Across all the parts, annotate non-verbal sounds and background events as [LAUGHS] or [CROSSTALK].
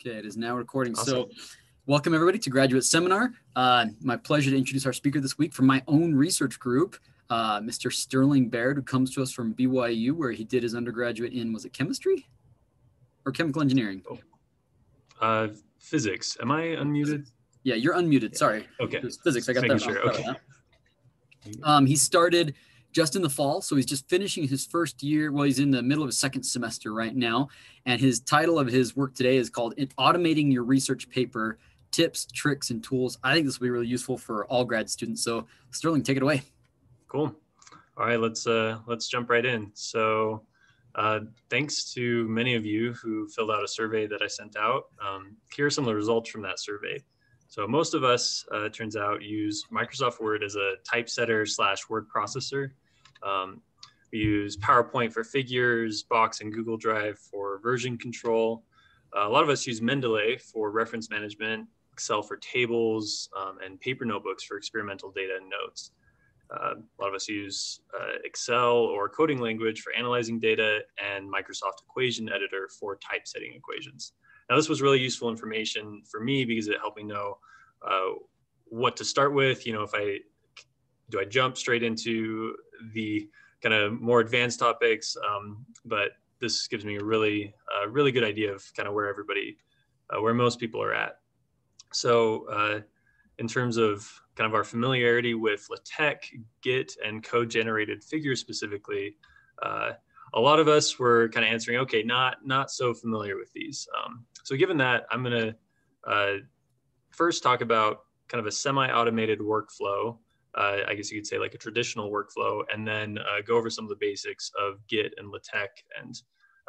Okay, it is now recording. Awesome. So, welcome everybody to Graduate Seminar. Uh, my pleasure to introduce our speaker this week from my own research group, uh, Mr. Sterling Baird, who comes to us from BYU, where he did his undergraduate in, was it chemistry or chemical engineering? Oh. Uh, physics. Am I unmuted? Yeah, you're unmuted. Sorry. Okay. Physics. I got that. Sure. Okay. Um, he started just in the fall. So he's just finishing his first year. Well, he's in the middle of his second semester right now. And his title of his work today is called Automating Your Research Paper Tips, Tricks, and Tools. I think this will be really useful for all grad students. So Sterling, take it away. Cool. All right, let's uh, let's jump right in. So uh, thanks to many of you who filled out a survey that I sent out. Um, here are some of the results from that survey. So most of us, uh, turns out, use Microsoft Word as a typesetter slash word processor. Um, we use PowerPoint for figures, Box and Google Drive for version control. Uh, a lot of us use Mendeley for reference management, Excel for tables, um, and paper notebooks for experimental data and notes. Uh, a lot of us use uh, Excel or coding language for analyzing data and Microsoft Equation Editor for typesetting equations. Now, this was really useful information for me because it helped me know uh, what to start with. You know, if I do I jump straight into the kind of more advanced topics, um, but this gives me a really, uh, really good idea of kind of where everybody, uh, where most people are at. So uh, in terms of kind of our familiarity with LaTeX, Git, and code-generated figures specifically, uh, a lot of us were kind of answering, okay, not not so familiar with these. Um, so given that, I'm going to uh, first talk about kind of a semi-automated workflow uh, I guess you could say like a traditional workflow, and then uh, go over some of the basics of Git and LaTeX. And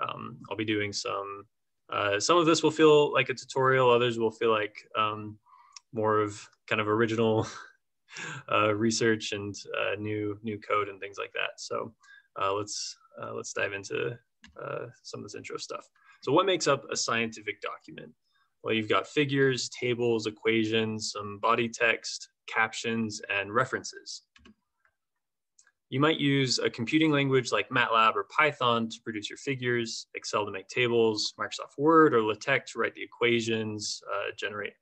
um, I'll be doing some, uh, some of this will feel like a tutorial, others will feel like um, more of kind of original [LAUGHS] uh, research and uh, new, new code and things like that. So uh, let's, let's dive into some of this intro stuff. So what makes up a scientific document? Well, you've got figures, tables, equations, some body text, captions, and references. You might use a computing language like MATLAB or Python to produce your figures, Excel to make tables, Microsoft Word or LaTeX to write the equations, uh, generate,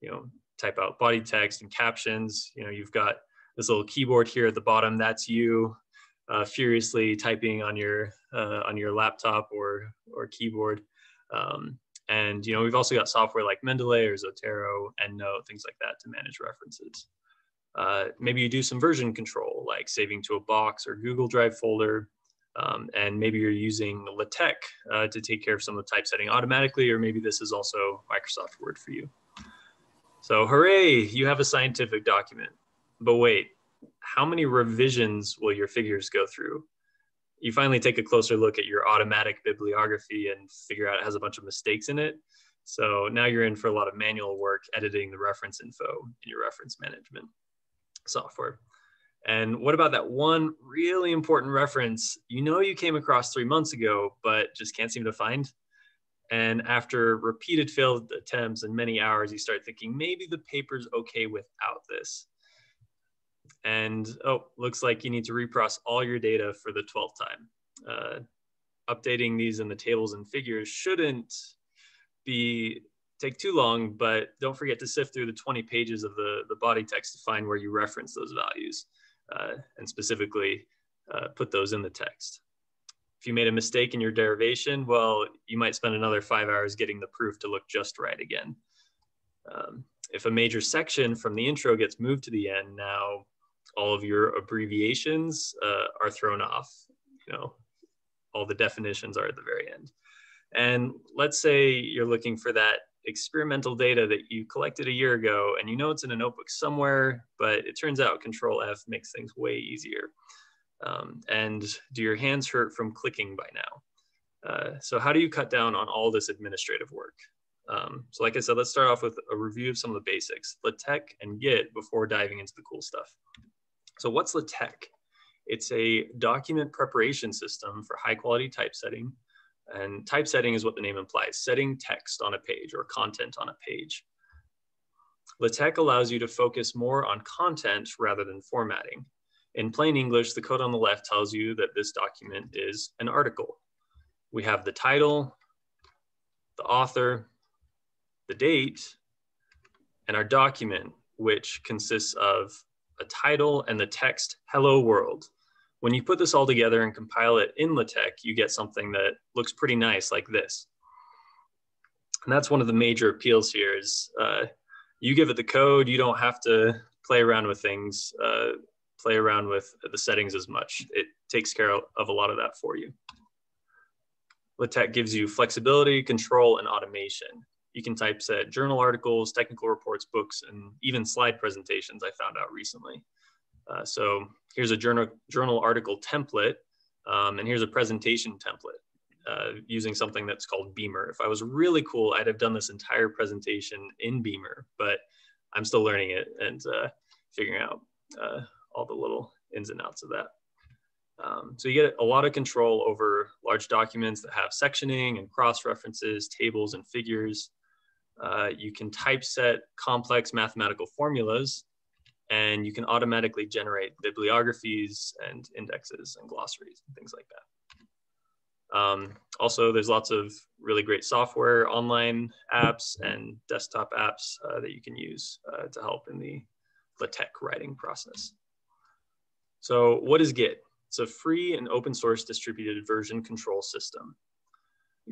you know, type out body text and captions. You know, you've got this little keyboard here at the bottom. That's you uh, furiously typing on your uh, on your laptop or or keyboard. Um, and you know, we've also got software like Mendeley or Zotero, EndNote, things like that to manage references. Uh, maybe you do some version control, like saving to a box or Google Drive folder. Um, and maybe you're using LaTeX uh, to take care of some of the typesetting automatically, or maybe this is also Microsoft Word for you. So hooray, you have a scientific document. But wait, how many revisions will your figures go through? You finally take a closer look at your automatic bibliography and figure out it has a bunch of mistakes in it. So now you're in for a lot of manual work editing the reference info in your reference management software. And what about that one really important reference you know you came across three months ago, but just can't seem to find? And after repeated failed attempts and many hours, you start thinking maybe the paper's okay without this. And oh, looks like you need to reprocess all your data for the 12th time. Uh, updating these in the tables and figures shouldn't be take too long, but don't forget to sift through the 20 pages of the, the body text to find where you reference those values uh, and specifically uh, put those in the text. If you made a mistake in your derivation, well, you might spend another five hours getting the proof to look just right again. Um, if a major section from the intro gets moved to the end, now all of your abbreviations uh, are thrown off. You know, all the definitions are at the very end. And let's say you're looking for that experimental data that you collected a year ago and you know it's in a notebook somewhere, but it turns out control F makes things way easier. Um, and do your hands hurt from clicking by now? Uh, so how do you cut down on all this administrative work? Um, so like I said, let's start off with a review of some of the basics, LaTeX and Git before diving into the cool stuff. So what's LaTeX? It's a document preparation system for high quality typesetting and typesetting is what the name implies, setting text on a page or content on a page. LaTeX allows you to focus more on content rather than formatting. In plain English, the code on the left tells you that this document is an article. We have the title, the author, the date, and our document, which consists of a title and the text, hello world. When you put this all together and compile it in LaTeX, you get something that looks pretty nice like this. And that's one of the major appeals here is uh, you give it the code, you don't have to play around with things, uh, play around with the settings as much. It takes care of a lot of that for you. LaTeX gives you flexibility, control, and automation. You can typeset journal articles, technical reports, books, and even slide presentations I found out recently. Uh, so here's a journal, journal article template, um, and here's a presentation template uh, using something that's called Beamer. If I was really cool, I'd have done this entire presentation in Beamer, but I'm still learning it and uh, figuring out uh, all the little ins and outs of that. Um, so you get a lot of control over large documents that have sectioning and cross references, tables and figures. Uh, you can typeset complex mathematical formulas and you can automatically generate bibliographies and indexes and glossaries and things like that. Um, also, there's lots of really great software, online apps and desktop apps uh, that you can use uh, to help in the LaTeX writing process. So what is Git? It's a free and open source distributed version control system.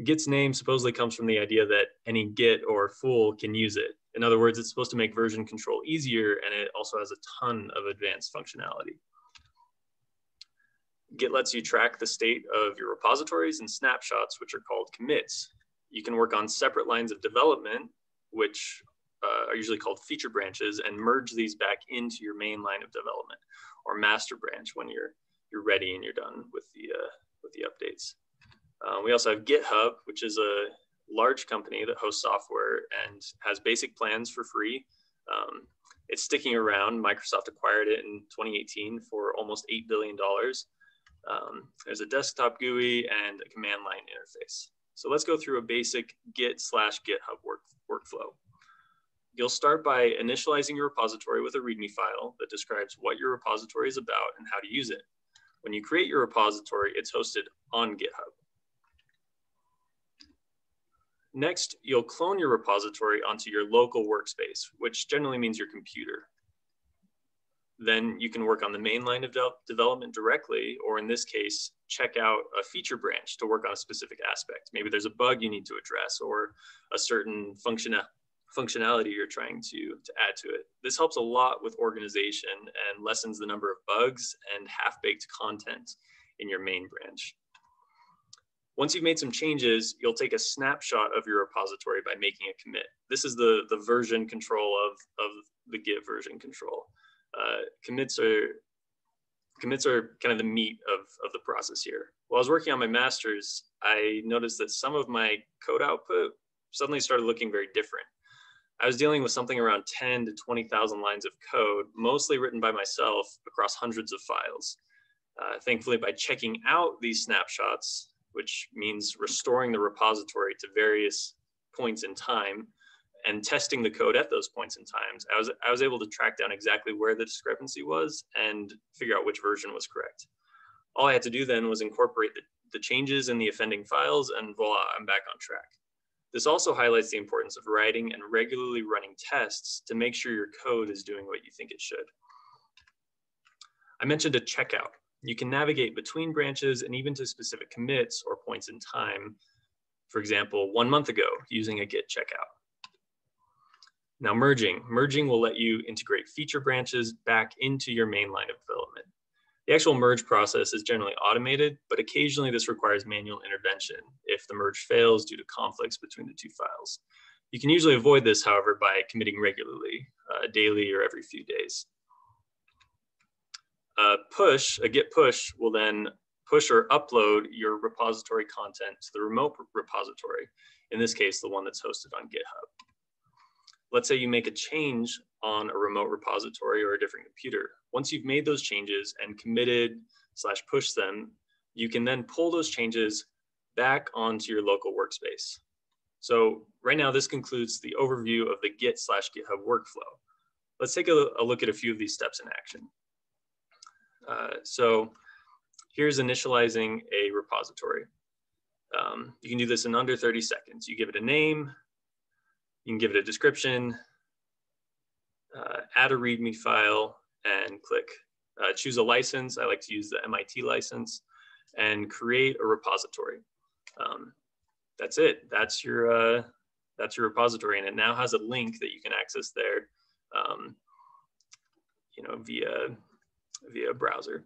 Git's name supposedly comes from the idea that any Git or fool can use it. In other words, it's supposed to make version control easier and it also has a ton of advanced functionality. Git lets you track the state of your repositories and snapshots, which are called commits. You can work on separate lines of development, which uh, are usually called feature branches, and merge these back into your main line of development or master branch when you're you're ready and you're done with the uh, with the updates. Uh, we also have GitHub, which is a large company that hosts software and has basic plans for free. Um, it's sticking around. Microsoft acquired it in 2018 for almost $8 billion. Um, there's a desktop GUI and a command line interface. So let's go through a basic Git slash GitHub work, workflow. You'll start by initializing your repository with a README file that describes what your repository is about and how to use it. When you create your repository, it's hosted on GitHub. Next, you'll clone your repository onto your local workspace, which generally means your computer. Then you can work on the main line of de development directly, or in this case, check out a feature branch to work on a specific aspect. Maybe there's a bug you need to address or a certain function functionality you're trying to, to add to it. This helps a lot with organization and lessens the number of bugs and half-baked content in your main branch. Once you've made some changes, you'll take a snapshot of your repository by making a commit. This is the, the version control of, of the Git version control. Uh, commits are commits are kind of the meat of, of the process here. While I was working on my master's, I noticed that some of my code output suddenly started looking very different. I was dealing with something around 10 to 20,000 lines of code, mostly written by myself across hundreds of files. Uh, thankfully, by checking out these snapshots, which means restoring the repository to various points in time and testing the code at those points in times, I was, I was able to track down exactly where the discrepancy was and figure out which version was correct. All I had to do then was incorporate the, the changes in the offending files and voila, I'm back on track. This also highlights the importance of writing and regularly running tests to make sure your code is doing what you think it should. I mentioned a checkout. You can navigate between branches and even to specific commits or points in time. For example, one month ago using a git checkout. Now merging. Merging will let you integrate feature branches back into your main line of development. The actual merge process is generally automated, but occasionally this requires manual intervention if the merge fails due to conflicts between the two files. You can usually avoid this, however, by committing regularly, uh, daily or every few days. A push, a git push, will then push or upload your repository content to the remote repository, in this case, the one that's hosted on GitHub. Let's say you make a change on a remote repository or a different computer. Once you've made those changes and committed slash push them, you can then pull those changes back onto your local workspace. So right now, this concludes the overview of the Git slash GitHub workflow. Let's take a, look at a few of these steps in action. Uh, so here's initializing a repository. Um, you can do this in under 30 seconds. You give it a name, you can give it a description, uh, add a README file, and click uh, choose a license. I like to use the MIT license and create a repository. Um, that's it. That's your uh, that's your repository, and it now has a link that you can access there, um, you know, via via browser.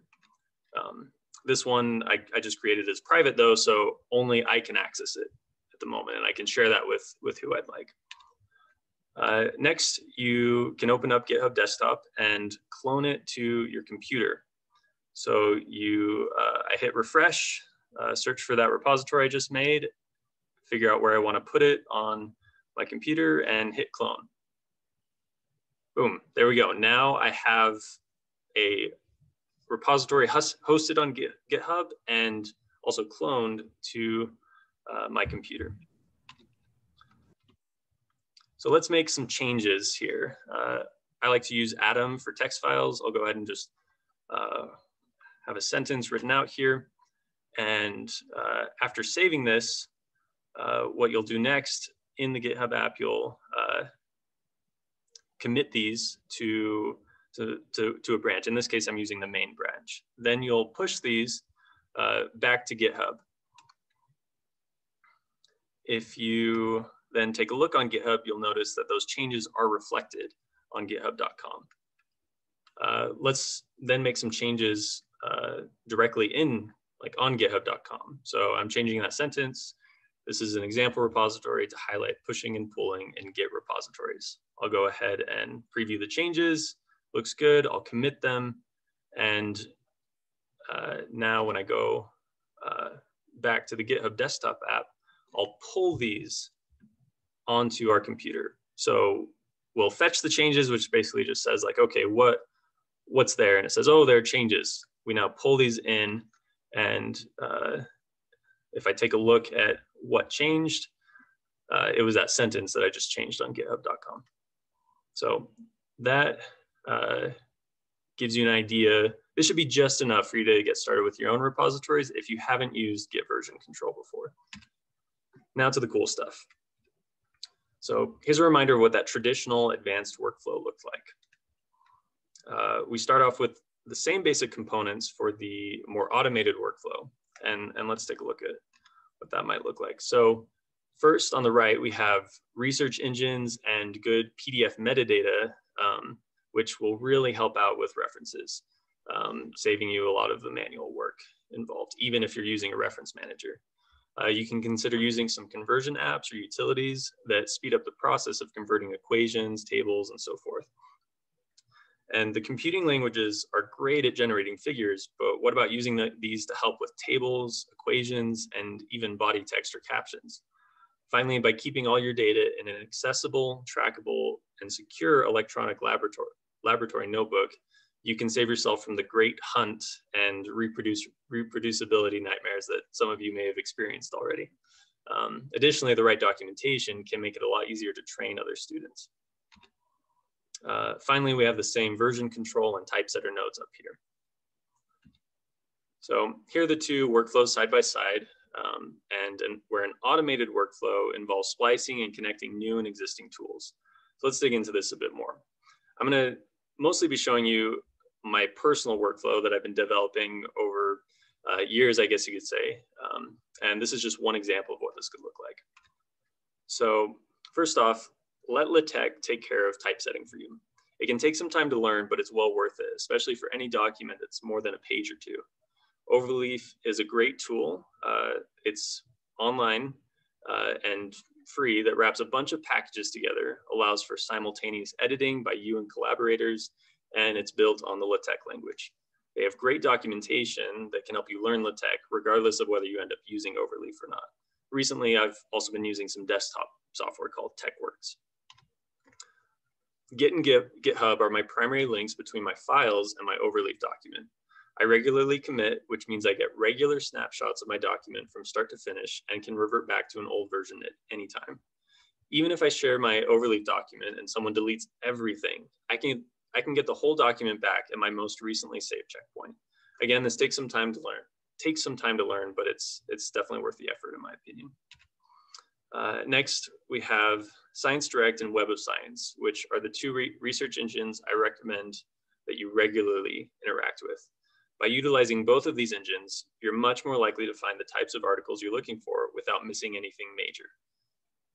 Um, this one I, I just created as private though, so only I can access it at the moment, and I can share that with with who I'd like. Uh, next, you can open up GitHub Desktop and clone it to your computer. So you, uh, I hit refresh, uh, search for that repository I just made, figure out where I want to put it on my computer and hit clone. Boom, there we go. Now I have a repository hosted on GitHub and also cloned to uh, my computer. So let's make some changes here. Uh, I like to use Atom for text files. I'll go ahead and just uh, have a sentence written out here. And uh, after saving this, uh, what you'll do next in the GitHub app, you'll uh, commit these to, to, to, to, a branch. In this case, I'm using the main branch. Then you'll push these uh, back to GitHub. If you then take a look on GitHub, you'll notice that those changes are reflected on github.com. Uh, let's then make some changes uh, directly in like on github.com. So I'm changing that sentence. This is an example repository to highlight pushing and pulling in Git repositories. I'll go ahead and preview the changes. Looks good. I'll commit them. And uh, now when I go uh, back to the GitHub desktop app, I'll pull these onto our computer. So we'll fetch the changes, which basically just says like, okay, what what's there? And it says, oh, there are changes. We now pull these in. And uh, if I take a look at what changed, uh, it was that sentence that I just changed on github.com. So that uh, gives you an idea. This should be just enough for you to get started with your own repositories if you haven't used Git version control before. Now to the cool stuff. So here's a reminder of what that traditional advanced workflow looked like. Uh, we start off with the same basic components for the more automated workflow. And, and let's take a look at what that might look like. So first on the right, we have research engines and good PDF metadata, um, which will really help out with references, um, saving you a lot of the manual work involved, even if you're using a reference manager. Uh, you can consider using some conversion apps or utilities that speed up the process of converting equations, tables, and so forth. And the computing languages are great at generating figures, but what about using the, these to help with tables, equations, and even body text or captions? Finally, by keeping all your data in an accessible, trackable, and secure electronic laboratory, laboratory notebook, you can save yourself from the great hunt and reproduce reproducibility nightmares that some of you may have experienced already. Um, additionally, the right documentation can make it a lot easier to train other students. Uh, finally, we have the same version control and typesetter nodes up here. So here are the two workflows side by side, um, and, and where an automated workflow involves splicing and connecting new and existing tools. So let's dig into this a bit more. I'm gonna mostly be showing you my personal workflow that I've been developing over uh, years, I guess you could say. Um, and this is just one example of what this could look like. So first off, let LaTeX take care of typesetting for you. It can take some time to learn, but it's well worth it, especially for any document that's more than a page or two. Overleaf is a great tool. Uh, it's online uh, and free that wraps a bunch of packages together, allows for simultaneous editing by you and collaborators, and it's built on the LaTeX language. They have great documentation that can help you learn LaTeX regardless of whether you end up using Overleaf or not. Recently, I've also been using some desktop software called TeXworks. Git and GitHub are my primary links between my files and my Overleaf document. I regularly commit, which means I get regular snapshots of my document from start to finish and can revert back to an old version at any time. Even if I share my Overleaf document and someone deletes everything, I can I can get the whole document back at my most recently saved checkpoint. Again, this takes some time to learn. Takes some time to learn, but it's it's definitely worth the effort in my opinion. Uh, next, we have Science Direct and Web of Science, which are the two re research engines I recommend that you regularly interact with. By utilizing both of these engines, you're much more likely to find the types of articles you're looking for without missing anything major.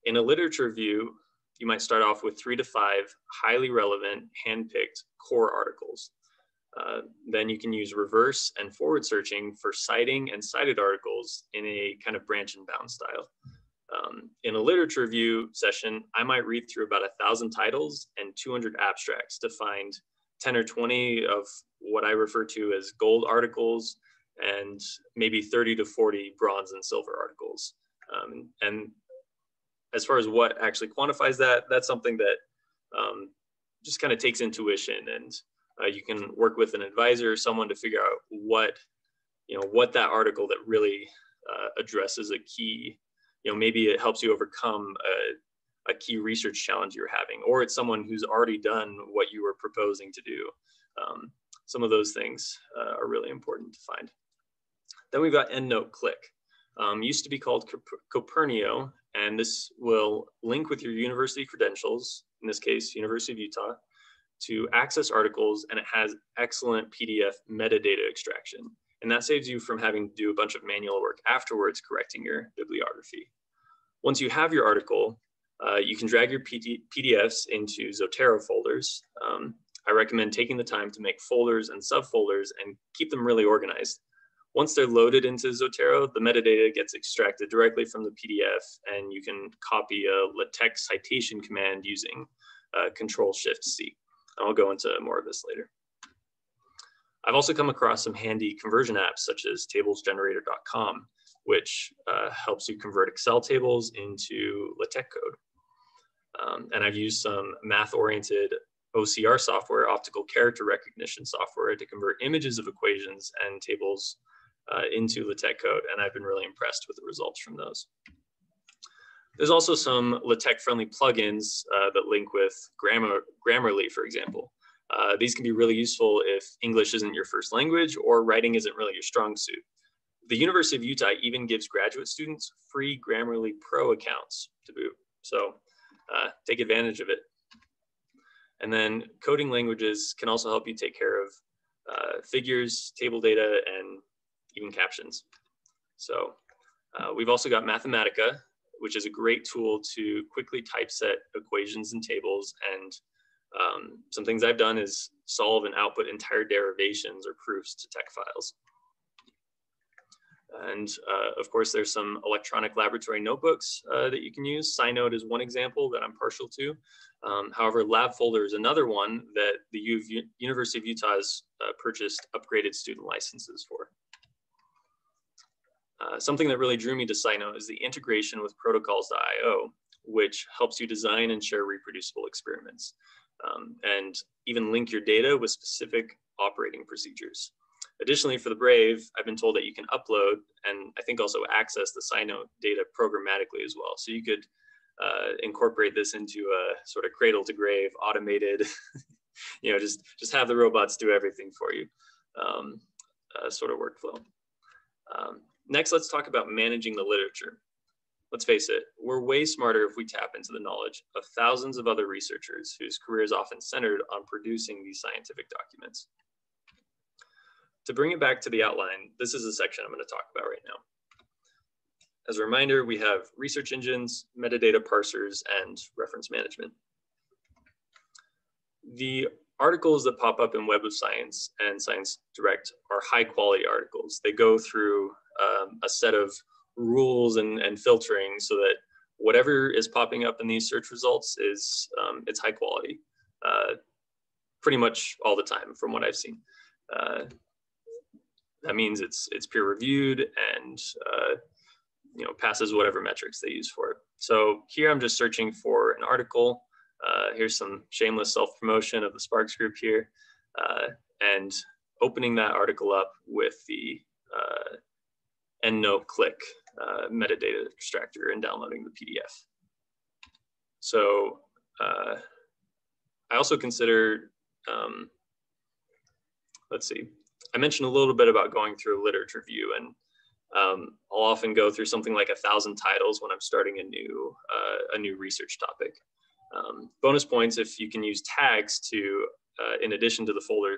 In a literature review, you might start off with three to five highly relevant, hand-picked core articles. Uh, then you can use reverse and forward searching for citing and cited articles in a kind of branch and bound style. Um, in a literature review session, I might read through about a thousand titles and 200 abstracts to find 10 or 20 of what I refer to as gold articles and maybe 30 to 40 bronze and silver articles. Um, and as far as what actually quantifies that, that's something that um, just kind of takes intuition and uh, you can work with an advisor or someone to figure out what, you know, what that article that really uh, addresses a key, you know, maybe it helps you overcome a, a key research challenge you're having, or it's someone who's already done what you were proposing to do. Um, some of those things uh, are really important to find. Then we've got EndNote Click. Um, used to be called Kopernio, and this will link with your university credentials, in this case, University of Utah, to access articles, and it has excellent PDF metadata extraction. And that saves you from having to do a bunch of manual work afterwards correcting your bibliography. Once you have your article, uh, you can drag your PD PDFs into Zotero folders. Um, I recommend taking the time to make folders and subfolders and keep them really organized. Once they're loaded into Zotero, the metadata gets extracted directly from the PDF and you can copy a LaTeX citation command using uh, Control Shift C. I'll go into more of this later. I've also come across some handy conversion apps such as tablesgenerator.com, which uh, helps you convert Excel tables into LaTeX code. Um, and I've used some math-oriented OCR software, optical character recognition software, to convert images of equations and tables uh, into LaTeX code, and I've been really impressed with the results from those. There's also some LaTeX friendly plugins uh, that link with Grammar, Grammarly, for example. Uh, these can be really useful if English isn't your first language or writing isn't really your strong suit. The University of Utah even gives graduate students free Grammarly Pro accounts to boot. So uh, take advantage of it. And then coding languages can also help you take care of uh, figures, table data, and even captions. So uh, we've also got Mathematica, which is a great tool to quickly typeset equations and tables. And um, some things I've done is solve and output entire derivations or proofs to TeX files. And uh, of course, there's some electronic laboratory notebooks uh, that you can use. SciNote is one example that I'm partial to. Um, however, LabFolder is another one that the U University of Utah has uh, purchased upgraded student licenses for. Uh, something that really drew me to SciNote is the integration with protocols.io, which helps you design and share reproducible experiments, um, and even link your data with specific operating procedures. Additionally, for the Brave, I've been told that you can upload and I think also access the SciNote data programmatically as well. So you could uh, incorporate this into a sort of cradle to grave automated, [LAUGHS] you know, just, just have the robots do everything for you um, uh, sort of workflow. Um, Next, let's talk about managing the literature. Let's face it, we're way smarter if we tap into the knowledge of thousands of other researchers whose careers often centered on producing these scientific documents. To bring it back to the outline, this is the section I'm going to talk about right now. As a reminder, we have research engines, metadata parsers, and reference management. The articles that pop up in Web of Science and Science Direct are high quality articles. They go through um, a set of rules and, and filtering so that whatever is popping up in these search results is um, it's high quality uh, pretty much all the time from what I've seen. Uh, that means it's it's peer reviewed and uh, you know passes whatever metrics they use for it. So here I'm just searching for an article. Uh, here's some shameless self promotion of the Sparks group here, uh, and opening that article up with the uh, EndNote click uh, metadata extractor and downloading the PDF. So uh, I also consider, um, let's see, I mentioned a little bit about going through a literature review and um, I'll often go through something like a thousand titles when I'm starting a new, uh, a new research topic. Um, bonus points if you can use tags to, uh, in addition to the folder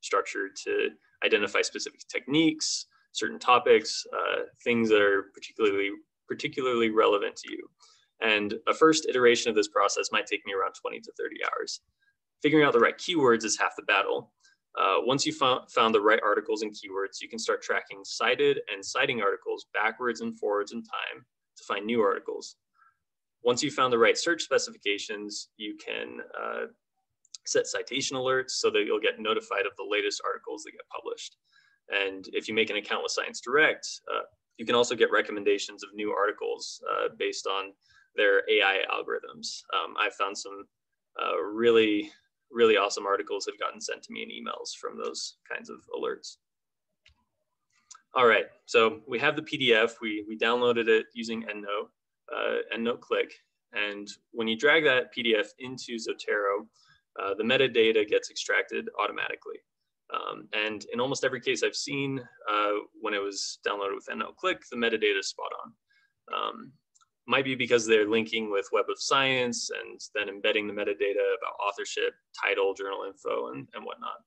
structure, to identify specific techniques, certain topics, uh, things that are particularly particularly relevant to you. And a first iteration of this process might take me around 20 to 30 hours. Figuring out the right keywords is half the battle. Uh, once you found, found the right articles and keywords, you can start tracking cited and citing articles backwards and forwards in time to find new articles. Once you found the right search specifications, you can uh, set citation alerts so that you'll get notified of the latest articles that get published. And if you make an account with Science Direct, uh, you can also get recommendations of new articles uh, based on their AI algorithms. Um, I found some uh, really, really awesome articles have gotten sent to me in emails from those kinds of alerts. All right, so we have the PDF. We, we downloaded it using EndNote, uh, EndNote Click. And when you drag that PDF into Zotero, uh, the metadata gets extracted automatically. Um, and in almost every case I've seen, uh, when it was downloaded with EndNote Click, the metadata is spot on. Um, might be because they're linking with Web of Science and then embedding the metadata about authorship, title, journal info, and, and whatnot.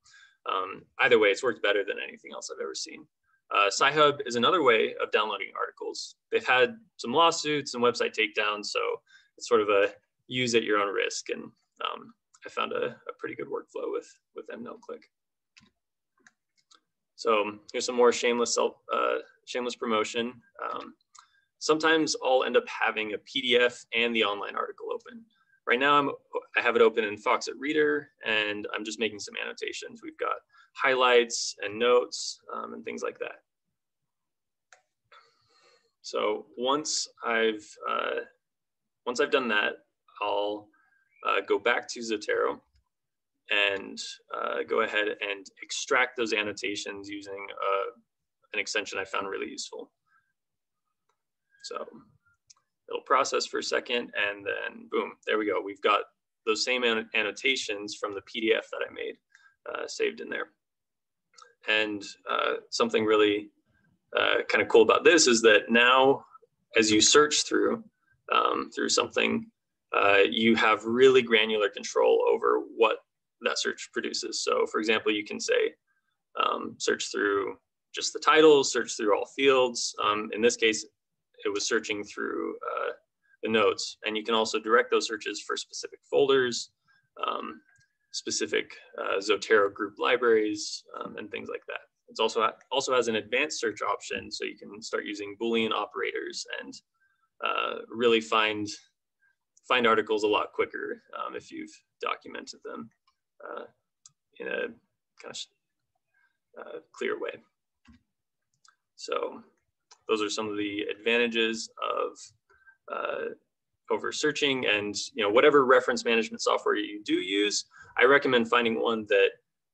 Um, either way, it's worked better than anything else I've ever seen. Uh, Sci-Hub is another way of downloading articles. They've had some lawsuits and website takedowns, so it's sort of a use at your own risk. And um, I found a, a, pretty good workflow with, with EndNote Click. So here's some more shameless self, uh, shameless promotion. Um, sometimes I'll end up having a PDF and the online article open. Right now I'm, I have it open in Foxit Reader and I'm just making some annotations. We've got highlights and notes um, and things like that. So once I've, uh, once I've done that, I'll uh, go back to Zotero and uh, go ahead and extract those annotations using uh, an extension I found really useful. So it'll process for a second and then boom, there we go. We've got those same annotations from the PDF that I made uh, saved in there. And uh, something really uh, kind of cool about this is that now as you search through, um, through something, uh, you have really granular control over what that search produces. So for example, you can say, um, search through just the titles, search through all fields. Um, in this case, it was searching through uh, the notes. And you can also direct those searches for specific folders, um, specific uh, Zotero group libraries, um, and things like that. It's also also has an advanced search option, so you can start using Boolean operators and uh, really find find articles a lot quicker um, if you've documented them uh, in a kind of uh, clear way. So those are some of the advantages of uh, over searching and you know whatever reference management software you do use, I recommend finding one that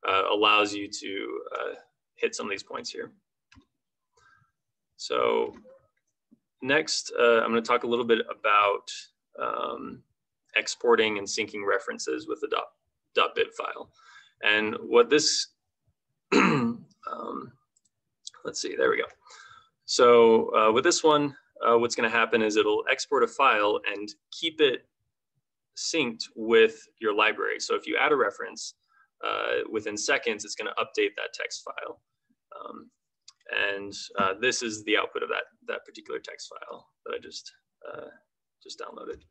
uh, allows you to uh, hit some of these points here. So next, uh, I'm going to talk a little bit about um, exporting and syncing references with the dot, .bib file. And what this, [CLEARS THROAT] um, let's see, there we go. So uh, with this one, uh, what's going to happen is it'll export a file and keep it synced with your library. So if you add a reference, uh, within seconds, it's going to update that text file. Um, and uh, this is the output of that, that particular text file that I just, uh, just downloaded.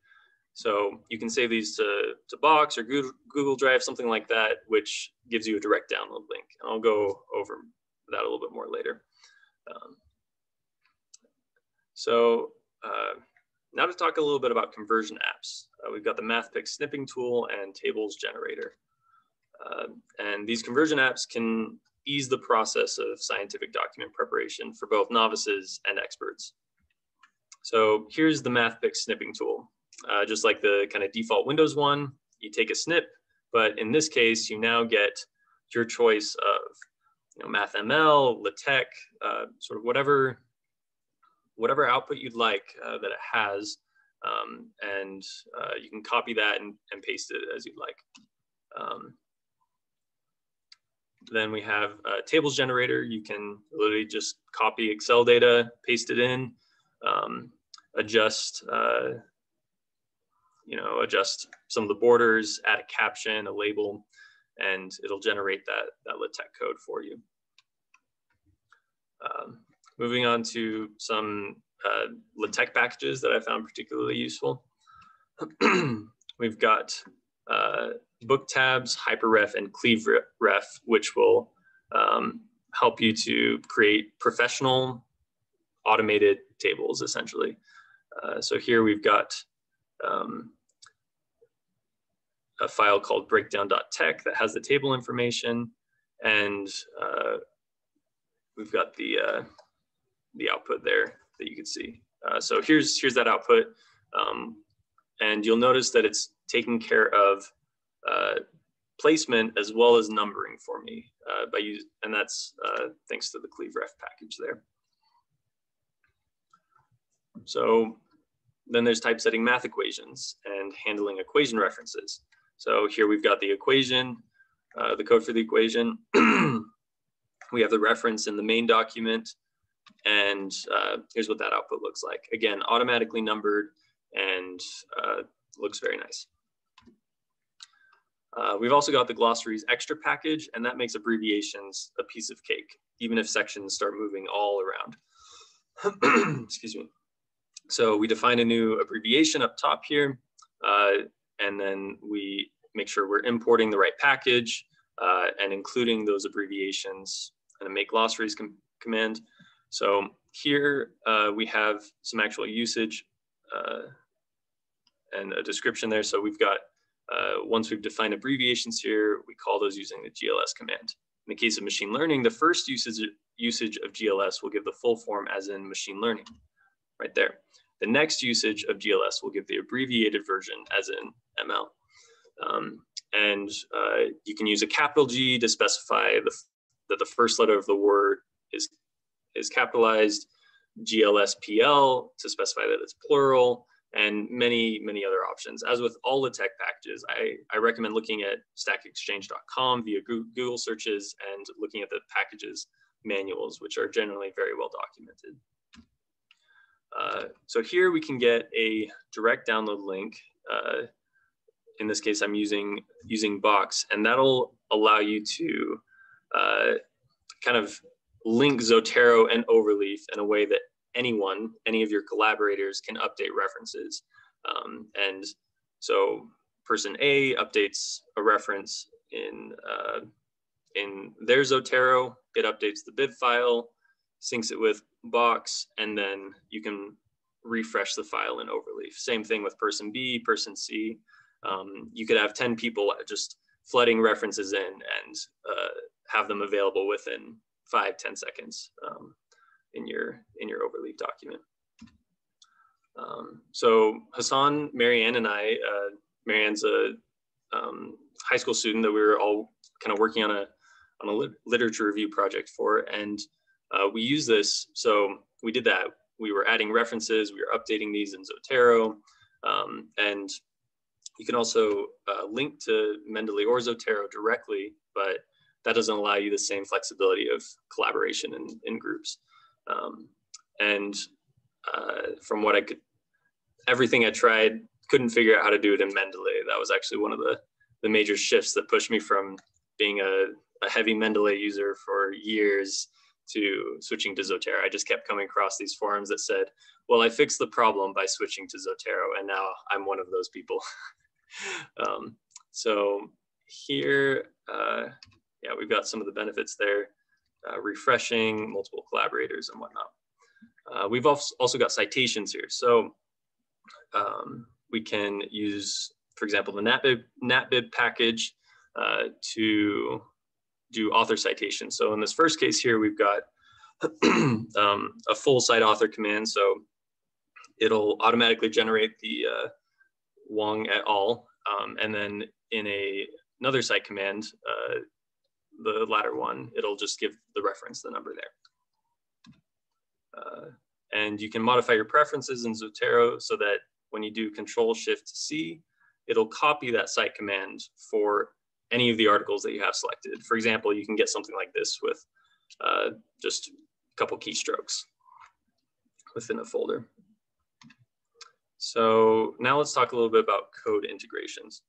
So you can save these to, to Box or Google Drive, something like that, which gives you a direct download link. And I'll go over that a little bit more later. Um, so uh, now to talk a little bit about conversion apps. Uh, we've got the Mathpix snipping tool and tables generator. Uh, and these conversion apps can ease the process of scientific document preparation for both novices and experts. So here's the Mathpix snipping tool. Uh, just like the kind of default Windows one, you take a snip, but in this case, you now get your choice of you know, MathML, LaTeX, uh, sort of whatever, whatever output you'd like uh, that it has. Um, and uh, you can copy that and, and, paste it as you'd like. Um, then we have a tables generator. You can literally just copy Excel data, paste it in, um, adjust uh, you know, adjust some of the borders, add a caption, a label, and it'll generate that, that LaTeX code for you. Um, moving on to some uh, LaTeX packages that I found particularly useful. [CLEARS THROAT] We've got uh, booktabs, hyperref, and cleveref, which will um, help you to create professional automated tables, essentially. Uh, so here we've got um, a file called breakdown.tex that has the table information, and uh, we've got the uh, the output there that you can see. Uh, so here's here's that output, um, and you'll notice that it's taking care of uh, placement as well as numbering for me uh, by use, and that's uh, thanks to the cleveref package there. So then there's typesetting math equations and handling equation references. So here we've got the equation, uh, the code for the equation. [CLEARS THROAT] we have the reference in the main document. And uh, here's what that output looks like. Again, automatically numbered and uh, looks very nice. Uh, we've also got the glossaries extra package, and that makes abbreviations a piece of cake, even if sections start moving all around. [CLEARS THROAT] Excuse me. So we define a new abbreviation up top here, uh, and then we make sure we're importing the right package uh, and including those abbreviations and a make glossaries com command. So here uh, we have some actual usage uh, and a description there. So we've got, uh, once we've defined abbreviations here, we call those using the GLS command. In the case of machine learning, the first usage, usage of GLS will give the full form as in machine learning, right there. The next usage of GLS will give the abbreviated version as in ML. Um, and uh, you can use a capital G to specify the, that the first letter of the word is, is capitalized, GLSPL to specify that it's plural, and many, many other options. As with all the TeX packages, I, I recommend looking at stackexchange.com via Google searches and looking at the packages manuals, which are generally very well documented. Uh, so here we can get a direct download link. Uh, in this case, I'm using using Box, and that'll allow you to uh, kind of link Zotero and Overleaf in a way that anyone, any of your collaborators can update references. Um, and so person A updates a reference in, uh, in their Zotero, it updates the bib file, syncs it with box, and then you can refresh the file in Overleaf. Same thing with person B, person C. Um, you could have 10 people just flooding references in and uh, have them available within five, 10 seconds um, in your in your Overleaf document. Um, so Hassan, Marianne, and I, uh, Marianne's a um, high school student that we were all kind of working on a on a literature review project for, and uh, we use this. So we did that. We were adding references. We were updating these in Zotero. Um, and you can also uh, link to Mendeley or Zotero directly, but that doesn't allow you the same flexibility of collaboration in, in groups. Um, and uh, from what I could, everything I tried, couldn't figure out how to do it in Mendeley. That was actually one of the, the major shifts that pushed me from being a, a heavy Mendeley user for years to switching to Zotero. I just kept coming across these forums that said, well, I fixed the problem by switching to Zotero, and now I'm one of those people. [LAUGHS] um, so here, uh, yeah, we've got some of the benefits there, uh, refreshing, multiple collaborators and whatnot. Uh, we've also got citations here. So um, we can use, for example, the NatBib, NatBib package uh, to do author citation. So in this first case here, we've got [CLEARS THROAT] um, a full cite author command. So it'll automatically generate the uh, Wang et al. Um, and then in a, another cite command, uh, the latter one, it'll just give the reference, the number there. Uh, and you can modify your preferences in Zotero so that when you do Control Shift C, it'll copy that cite command for any of the articles that you have selected. For example, you can get something like this with uh, just a couple keystrokes within a folder. So now let's talk a little bit about code integrations.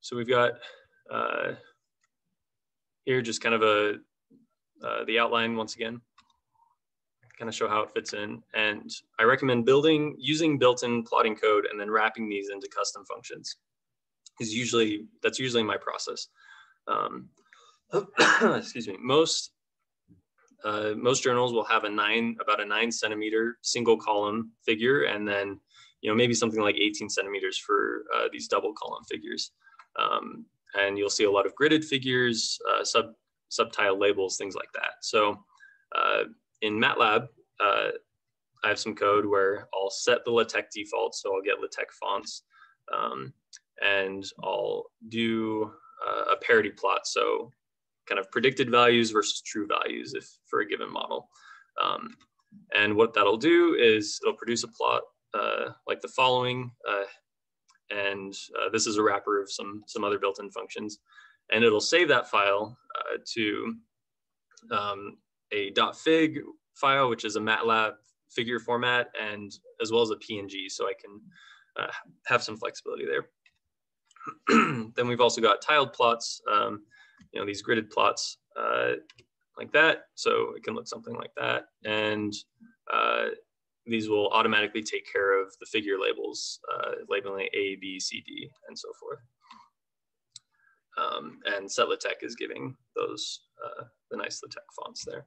So we've got uh, here just kind of a uh, the outline once again, kind of show how it fits in. And I recommend building using built-in plotting code and then wrapping these into custom functions. Is usually that's usually my process. Um, [CLEARS THROAT] excuse me. Most uh, most journals will have a nine about a nine centimeter single column figure, and then you know maybe something like 18 centimeters for uh, these double column figures. Um, and you'll see a lot of gridded figures, uh, sub subtile labels, things like that. So uh, in MATLAB, uh, I have some code where I'll set the LaTeX default. So I'll get LaTeX fonts um, and I'll do uh, a parity plot. So kind of predicted values versus true values if for a given model. Um, and what that'll do is it'll produce a plot uh, like the following. And uh, this is a wrapper of some, some other built-in functions. And it'll save that file uh, to um, a .fig file, which is a MATLAB figure format, and as well as a PNG, so I can uh, have some flexibility there. [CLEARS THROAT] then we've also got tiled plots, um, you know, these gridded plots uh, like that. So it can look something like that. And uh, these will automatically take care of the figure labels, uh, labeling A, B, C, D, and so forth. Um, and SetLaTeX is giving those uh, the nice LaTeX fonts there.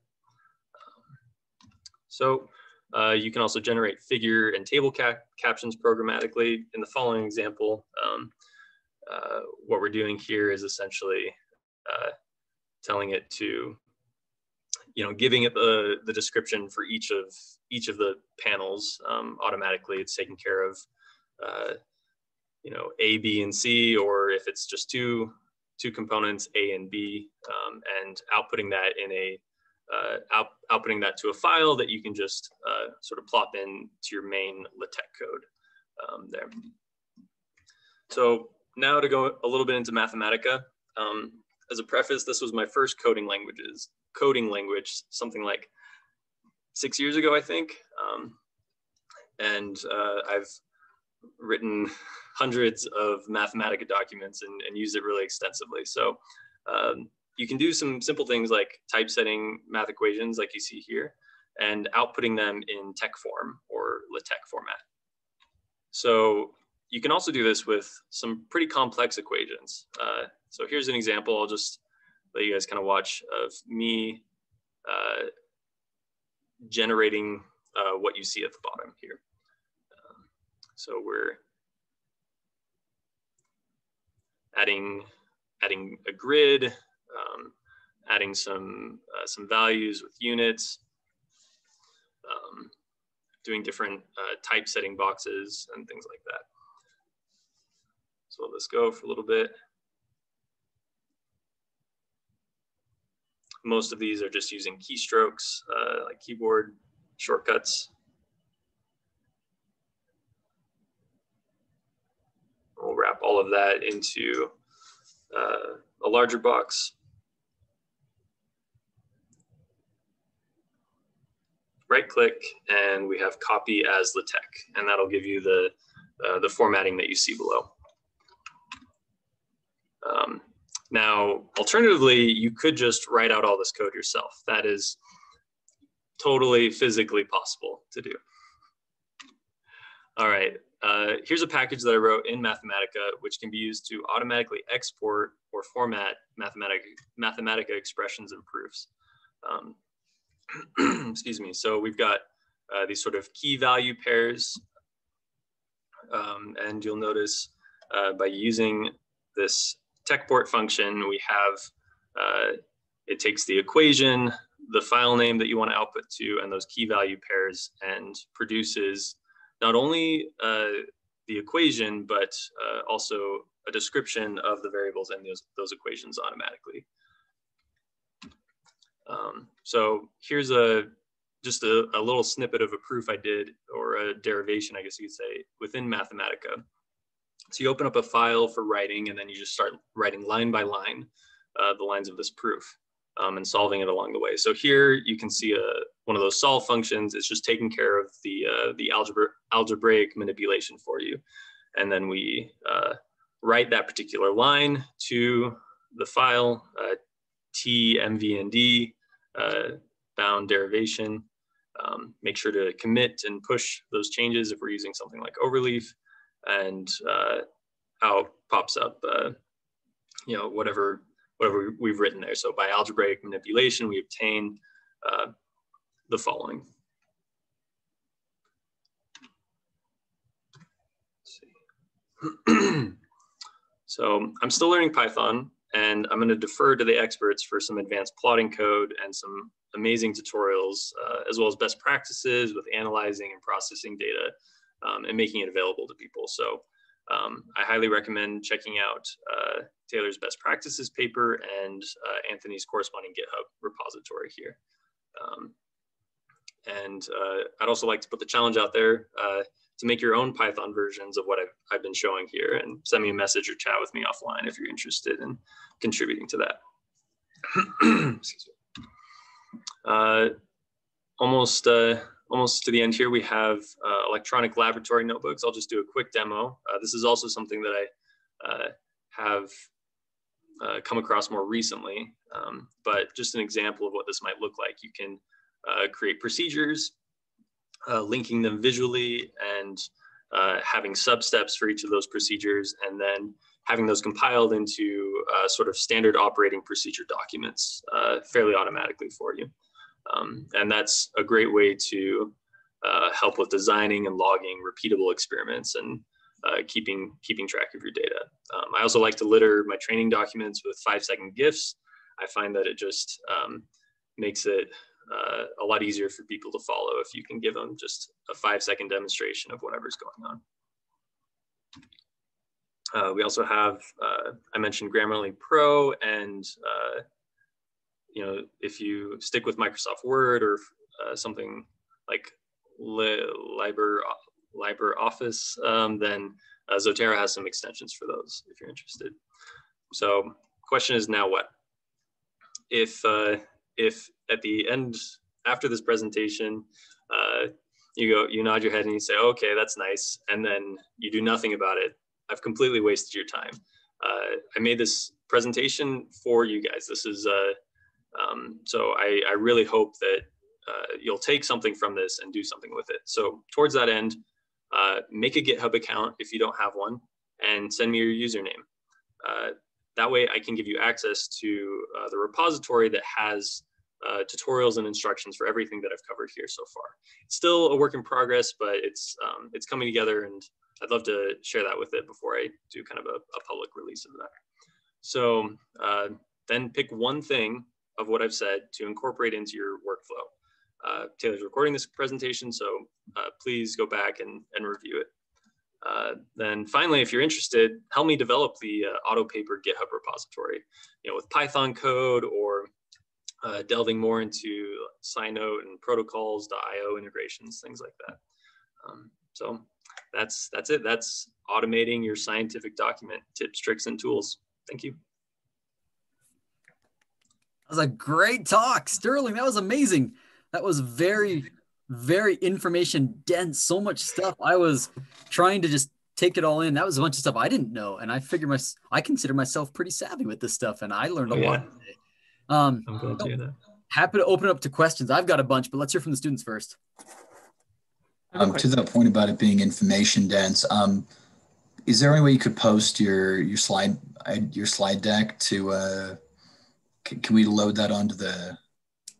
Um, so uh, you can also generate figure and table cap captions programmatically. In the following example, um, uh, what we're doing here is essentially uh, telling it to, you know, giving it the, the description for each of each of the panels um, automatically. It's taking care of, uh, you know, A, B, and C, or if it's just two two components, A and B, um, and outputting that in a uh, out, outputting that to a file that you can just uh, sort of plop in to your main LaTeX code um, there. So now to go a little bit into Mathematica. Um, as a preface, this was my first coding languages, coding language, something like six years ago, I think. Um, and uh, I've written hundreds of Mathematica documents and, and used it really extensively. So um, you can do some simple things like typesetting math equations like you see here and outputting them in TeX form or LaTeX format. So you can also do this with some pretty complex equations. Uh, so here's an example. I'll just let you guys kind of watch of me uh, generating uh, what you see at the bottom here. Um, so we're adding, adding a grid, um, adding some, uh, some values with units, um, doing different uh, typesetting boxes and things like that. So let this go for a little bit. Most of these are just using keystrokes, uh, like keyboard shortcuts. We'll wrap all of that into uh, a larger box. Right click and we have copy as LaTeX and that'll give you the, uh, the formatting that you see below. Um, now, alternatively, you could just write out all this code yourself. That is totally physically possible to do. All right, uh, here's a package that I wrote in Mathematica, which can be used to automatically export or format Mathematica, Mathematica expressions and proofs. Um, [CLEARS THROAT] excuse me. So we've got uh, these sort of key value pairs. Um, and you'll notice uh, by using this TeXport function, we have, uh, it takes the equation, the file name that you want to output to, and those key value pairs and produces not only uh, the equation, but uh, also a description of the variables and those, those equations automatically. Um, so here's a just a, a, little snippet of a proof I did, or a derivation, I guess you could say, within Mathematica. So you open up a file for writing, and then you just start writing line by line uh, the lines of this proof. um, and solving it along the way. So here you can see a, one of those solve functions. It's just taking care of the, uh, the algebra, algebraic manipulation for you. And then we uh, write that particular line to the file, uh, tmvnd uh, bound derivation. Um, make sure to commit and push those changes if we're using something like overleaf and uh, out pops up, uh, you know, whatever whatever we've written there. So by algebraic manipulation, we obtain uh, the following. [CLEARS THROAT] so I'm still learning Python and I'm gonna defer to the experts for some advanced plotting code and some amazing tutorials, uh, as well as best practices with analyzing and processing data um, and making it available to people. So um, I highly recommend checking out uh, Taylor's best practices paper and uh, Anthony's corresponding GitHub repository here. Um, and uh, I'd also like to put the challenge out there uh, to make your own Python versions of what I've, I've been showing here and send me a message or chat with me offline if you're interested in contributing to that. [CLEARS THROAT] Excuse Uh, almost uh, almost to the end here, we have uh, electronic laboratory notebooks. I'll just do a quick demo. Uh, this is also something that I uh, have uh, come across more recently, um, but just an example of what this might look like. You can uh, create procedures, uh, linking them visually and having sub-steps for each of those procedures, and then having those compiled into sort of standard operating procedure documents fairly automatically for you. Um, and that's a great way to uh, help with designing and logging repeatable experiments and uh, keeping keeping track of your data. Um, I also like to litter my training documents with five second GIFs. I find that it just um, makes it uh, a lot easier for people to follow if you can give them just a five second demonstration of whatever's going on. Uh, we also have, uh, I mentioned Grammarly Pro and uh, you know, if you stick with Microsoft Word or uh, something like Li Liber, LibreOffice, um, then uh, Zotero has some extensions for those if you're interested. So question is now what? If, uh, if at the end, after this presentation, uh, you go, you nod your head and you say, okay, that's nice. And then you do nothing about it. I've completely wasted your time. Uh, I made this presentation for you guys. This is uh, um, so I, I, really hope that uh, you'll take something from this and do something with it. So towards that end, uh, make a GitHub account if you don't have one and send me your username. Uh, that way I can give you access to uh, the repository that has uh, tutorials and instructions for everything that I've covered here so far. It's still a work in progress, but it's, um, it's coming together and I'd love to share that with it before I do kind of a, a public release of that. So uh, then pick one thing of what I've said to incorporate into your workflow. Uh, Taylor's recording this presentation, so uh, please go back and, and review it. Uh, then finally, if you're interested, help me develop the uh, AutoPaper GitHub repository, you know, with Python code or uh, delving more into SciNote and protocols.io integrations, things like that. Um, so that's that's it. That's automating your scientific document tips, tricks, and tools. Thank you was a great talk, Sterling. That was amazing. That was very, very information dense. So much stuff. I was trying to just take it all in. That was a bunch of stuff I didn't know, and I figure my I consider myself pretty savvy with this stuff, and I learned a oh, yeah. lot. Today. Um, I'm glad to hear that. Happy to open up to questions. I've got a bunch, but let's hear from the students first. Um, to that point about it being information dense, um, is there any way you could post your your slide your slide deck to uh, can, can we load that onto the,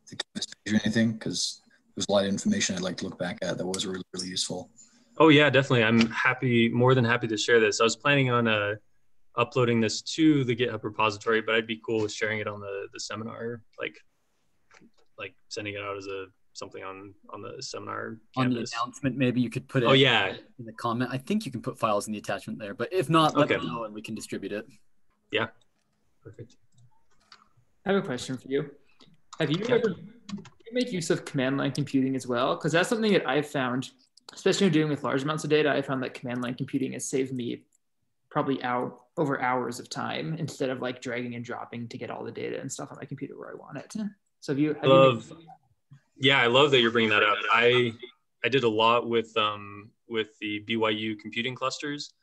the Canvas page or anything? Because there's a lot of information I'd like to look back at that was really, really useful. Oh yeah, definitely. I'm happy, more than happy to share this. I was planning on uh, uploading this to the GitHub repository, but I'd be cool with sharing it on the, the seminar, like like sending it out as a something on on the seminar canvas. on the announcement. Maybe you could put it. Oh yeah, in the comment. I think you can put files in the attachment there, but if not, let okay. me know and we can distribute it. Yeah, perfect. I have a question for you. Have you ever you make use of command line computing as well? Because that's something that I've found, especially when dealing with large amounts of data, I found that command line computing has saved me probably out over hours of time instead of like dragging and dropping to get all the data and stuff on my computer where I want it. So have you, have love, you yeah, I love that you're bringing that up. I I did a lot with um, with the BYU computing clusters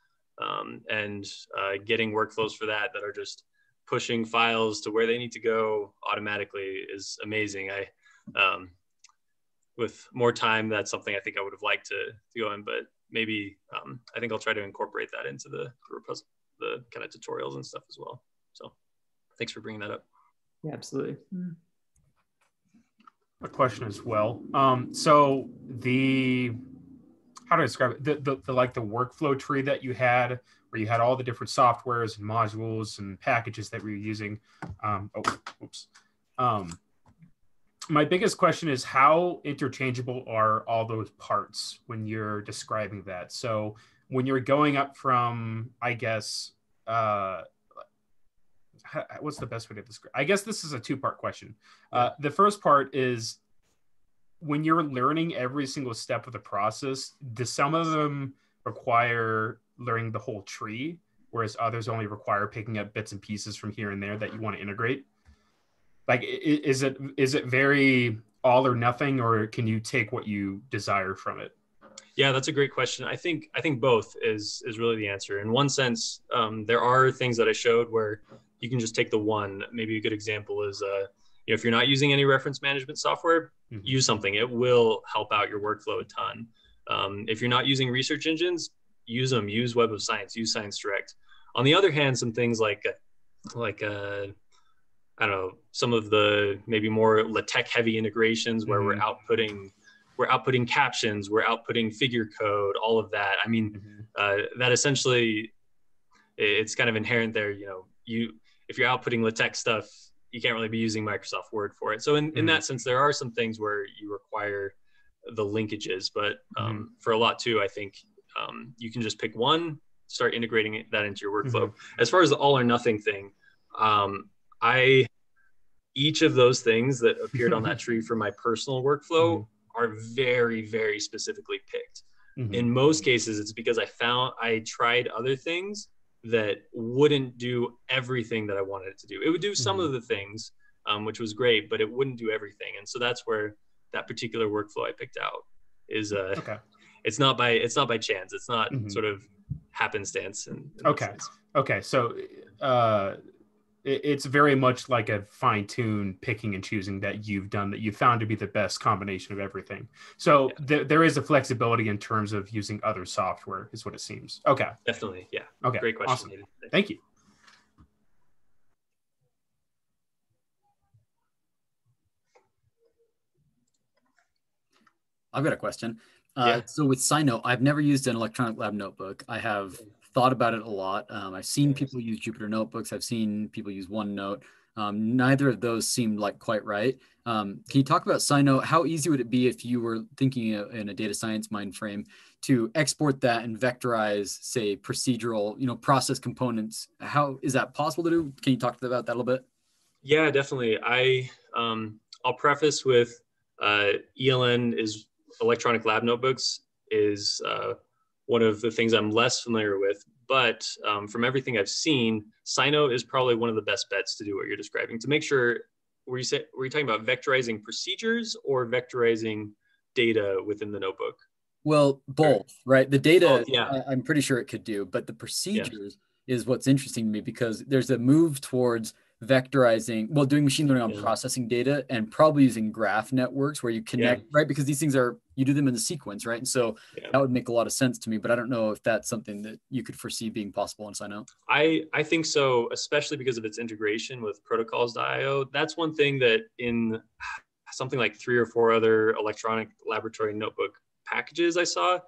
um, and uh, getting workflows for that that are just pushing files to where they need to go automatically is amazing. I um, with more time, that's something I think I would have liked to, to go in, but maybe um, I think I'll try to incorporate that into the the kind of tutorials and stuff as well. So thanks for bringing that up. Yeah, absolutely. Mm. A question as well. Um, so the how do I describe it? The, the, the like the workflow tree that you had, where you had all the different softwares and modules and packages that we were using. Um, oh, oops. Um, my biggest question is how interchangeable are all those parts when you're describing that? So when you're going up from, I guess, uh, what's the best way to describe? I guess this is a two-part question. Uh, the first part is when you're learning every single step of the process, do some of them require learning the whole tree, whereas others only require picking up bits and pieces from here and there that you want to integrate? like is it is it very all or nothing or can you take what you desire from it? Yeah that's a great question. I think i think both is is really the answer. In one sense um, there are things that i showed where you can just take the one. Maybe a good example is uh, you know, if you're not using any reference management software mm-hmm. use something. It will help out your workflow a ton. Um, if you're not using research engines use them use web of science use science direct on the other hand some things like like uh, I don't know, some of the maybe more LaTeX heavy integrations where mm-hmm. we're outputting we're outputting captions, we're outputting figure code, all of that. I mean, mm-hmm. uh, that essentially it's kind of inherent there. You know, you if you're outputting LaTeX stuff, you can't really be using Microsoft Word for it. So in, mm-hmm. in that sense, there are some things where you require the linkages, but um, mm-hmm. for a lot too, I think um, you can just pick one, start integrating that into your workflow. Mm-hmm. As far as the all or nothing thing, um, I each of those things that appeared on that [LAUGHS] tree for my personal workflow mm-hmm. are very very specifically picked. Mm-hmm. In most cases it's because I found I tried other things that wouldn't do everything that I wanted it to do. It would do some mm-hmm. of the things um, which was great, but it wouldn't do everything. And so that's where that particular workflow I picked out is uh okay. It's not by it's not by chance. It's not mm-hmm. sort of happenstance and okay. Okay. So uh it's very much like a fine tune picking and choosing that you've done that you found to be the best combination of everything. So yeah. th- there is a flexibility in terms of using other software, is what it seems. Okay. Definitely. Yeah. Okay. Great question. Awesome. Thank you. I've got a question. Uh, yeah. So with SciNote, I've never used an electronic lab notebook. I have thought about it a lot. Um, I've seen people use Jupyter notebooks. I've seen people use OneNote. Um, neither of those seemed like quite right. Um, can you talk about SciNote? How easy would it be if you were thinking in a data science mind frame to export that and vectorize, say, procedural, you know, process components? How is that possible to do? Can you talk about that a little bit? Yeah, definitely. I um, I'll preface with uh, ELN is electronic lab notebooks is uh, one of the things I'm less familiar with. But um, from everything I've seen, SciNote is probably one of the best bets to do what you're describing. To make sure, were you say, were you talking about vectorizing procedures or vectorizing data within the notebook? Well, both, right? The data, both, yeah. I, am pretty sure it could do, but the procedures yeah. is what's interesting to me because there's a move towards vectorizing well doing machine learning on yeah. processing data and probably using graph networks where you connect yeah. right because these things are you do them in the sequence right and so yeah. that would make a lot of sense to me but i don't know if that's something that you could foresee being possible in SciNote. i i think so especially because of its integration with protocols.io that's one thing that in something like three or four other electronic laboratory notebook packages i saw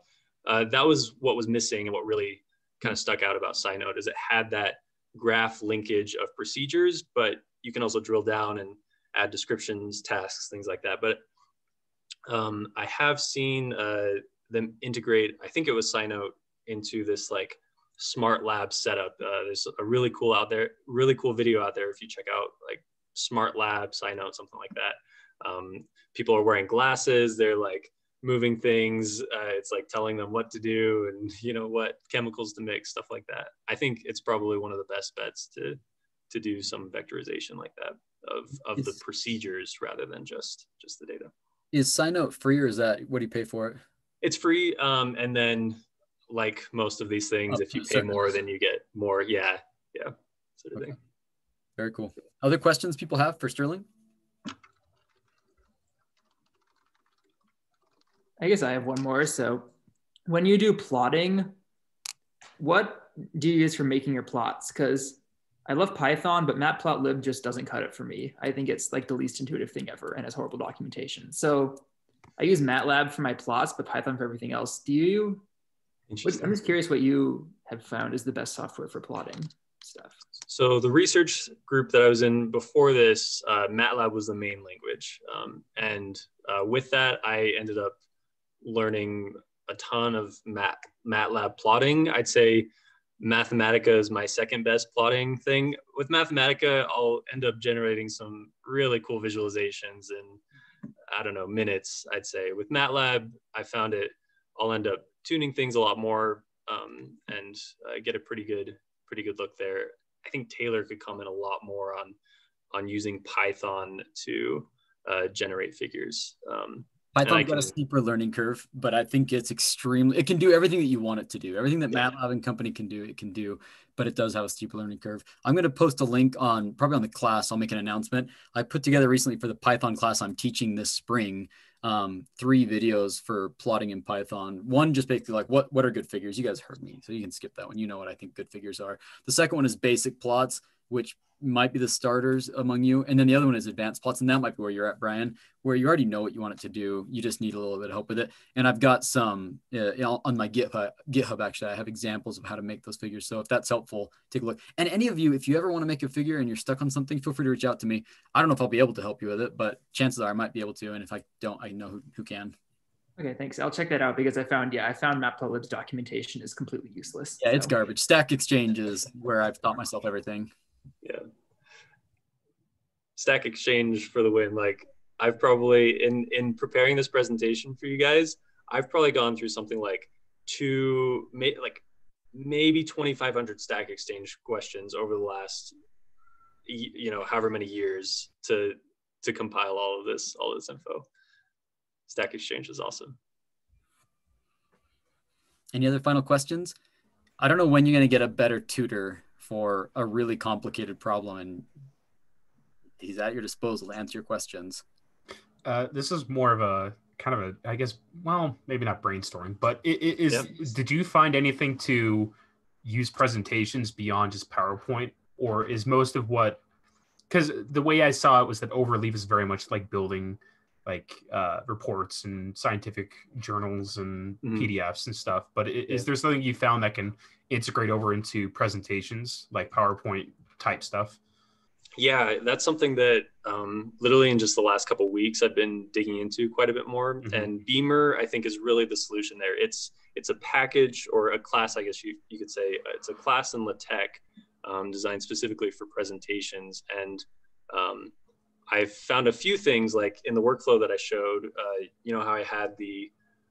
uh, that was what was missing and what really kind of stuck out about SciNote is it had that graph linkage of procedures, but you can also drill down and add descriptions, tasks, things like that. But um, I have seen uh, them integrate, I think it was SciNote into this like smart lab setup. Uh, there's a really cool out there, really cool video out there if you check out like smart lab, SciNote, something like that. Um, people are wearing glasses. They're like moving things. Uh, it's like telling them what to do and [LAUGHS] you know what chemicals to mix, stuff like that. I think it's probably one of the best bets to to do some vectorization like that of of the procedures rather than just just the data. Is SciNote free or is that what do you pay for it? It's free, um, and then like most of these things, if you pay more, then you get more. Yeah, yeah, sort of okay. thing. Very cool. Other questions people have for Sterling? I guess I have one more. So, when you do plotting, what do you use for making your plots? Because I love Python, but matplotlib just doesn't cut it for me. I think it's like the least intuitive thing ever and has horrible documentation. So I use MATLAB for my plots, but Python for everything else. Do you? I'm just curious what you have found is the best software for plotting stuff. So the research group that I was in before this, uh, MATLAB was the main language, um, and uh, with that, I ended up learning a ton of Mat MATLAB plotting. I'd say Mathematica is my second best plotting thing. With Mathematica, I'll end up generating some really cool visualizations in, I don't know, minutes, I'd say. With MATLAB, I found it, I'll end up tuning things a lot more um, and uh, get a pretty good, pretty good look there. I think Taylor could comment a lot more on, on using Python to uh, generate figures. Um, Python's got a steeper learning curve, but I think it's extremely. It can do everything that you want it to do. Everything that yeah. MATLAB and company can do, it can do. But it does have a steeper learning curve. I'm going to post a link on probably on the class. I'll make an announcement. I put together recently for the Python class I'm teaching this spring um, three videos for plotting in Python. One just basically like what what are good figures. You guys heard me, so you can skip that one. You know what I think good figures are. The second one is basic plots, which might be the starters among you. And then the other one is advanced plots. And that might be where you're at, Brian, where you already know what you want it to do. You just need a little bit of help with it. And I've got some uh, on my GitHub, GitHub, actually, I have examples of how to make those figures. So if that's helpful, take a look. And any of you, if you ever want to make a figure and you're stuck on something, feel free to reach out to me. I don't know if I'll be able to help you with it, but chances are I might be able to. And if I don't, I know who, who can. Okay, thanks. I'll check that out because I found, yeah, I found Matplotlib's documentation is completely useless. Yeah, so. it's garbage. Stack Exchange is where I've taught myself everything. Yeah. Stack Exchange for the win. Like I've probably in in preparing this presentation for you guys, I've probably gone through something like two, like maybe 2,500 Stack Exchange questions over the last, you know, however many years to to compile all of this all this info. Stack Exchange is awesome. Any other final questions? I don't know when you're going to get a better tutor for a really complicated problem and he's at your disposal to answer your questions. Uh, this is more of a kind of a, I guess, well, maybe not brainstorming, but it, it is. Yep. Did you find anything to use presentations beyond just PowerPoint, or is most of what? Because the way I saw it was that Overleaf is very much like building like uh, reports and scientific journals and mm-hmm. PDFs and stuff. But is yeah. there something you found that can integrate over into presentations like PowerPoint type stuff? yeah that's something that um, literally in just the last couple weeks i've been digging into quite a bit more mm-hmm. and beamer i think is really the solution there it's it's a package or a class i guess you, you could say it's a class in latex um, designed specifically for presentations and um, i've found a few things like in the workflow that i showed uh, you know how i had the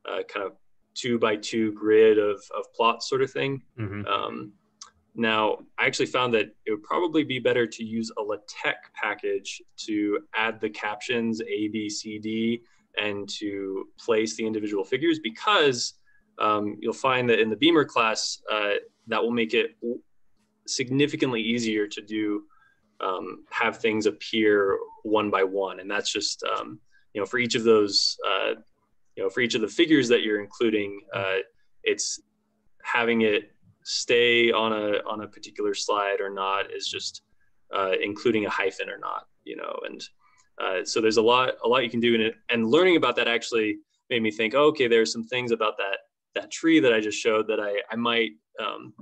uh, kind of two by two grid of, of plots sort of thing mm-hmm. Um, now, I actually found that it would probably be better to use a LaTeX package to add the captions A, B, C, D, and to place the individual figures because um, you'll find that in the Beamer class, uh, that will make it significantly easier to do um, have things appear one by one. And that's just, um, you know, for each of those, uh, you know, for each of the figures that you're including, uh, it's having it stay on a on a particular slide or not is just uh, including a hyphen or not, you know. And uh, so there's a lot a lot you can do in it. And learning about that actually made me think, oh, okay, there's some things about that that tree that I just showed that I I might um,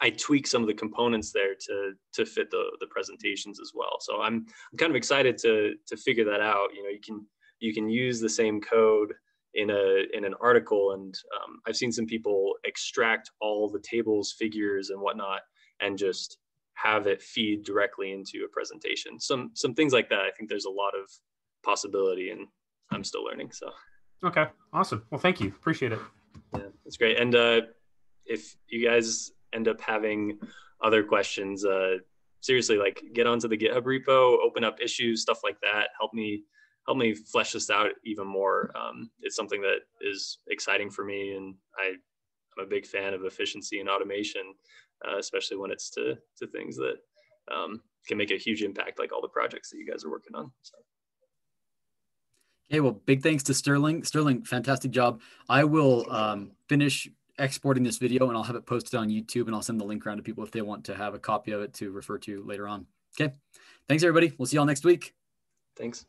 I tweak some of the components there to to fit the the presentations as well. So I'm I'm kind of excited to to figure that out. You know, you can you can use the same code in a in an article and um, i've seen some people extract all the tables figures and whatnot and just have it feed directly into a presentation some some things like that i think there's a lot of possibility and i'm still learning so Okay, awesome. Well, thank you. Appreciate it. Yeah, that's great. And uh, if you guys end up having other questions, uh, seriously, like get onto the GitHub repo, open up issues, stuff like that. Help me help me flesh this out even more. Um, it's something that is exciting for me, and I, I'm a big fan of efficiency and automation, uh, especially when it's to to things that um, can make a huge impact, like all the projects that you guys are working on. So. Okay, well, big thanks to Sterling. Sterling, fantastic job. I will um, finish exporting this video and I'll have it posted on YouTube and I'll send the link around to people if they want to have a copy of it to refer to later on. Okay, thanks everybody. We'll see y'all next week. Thanks.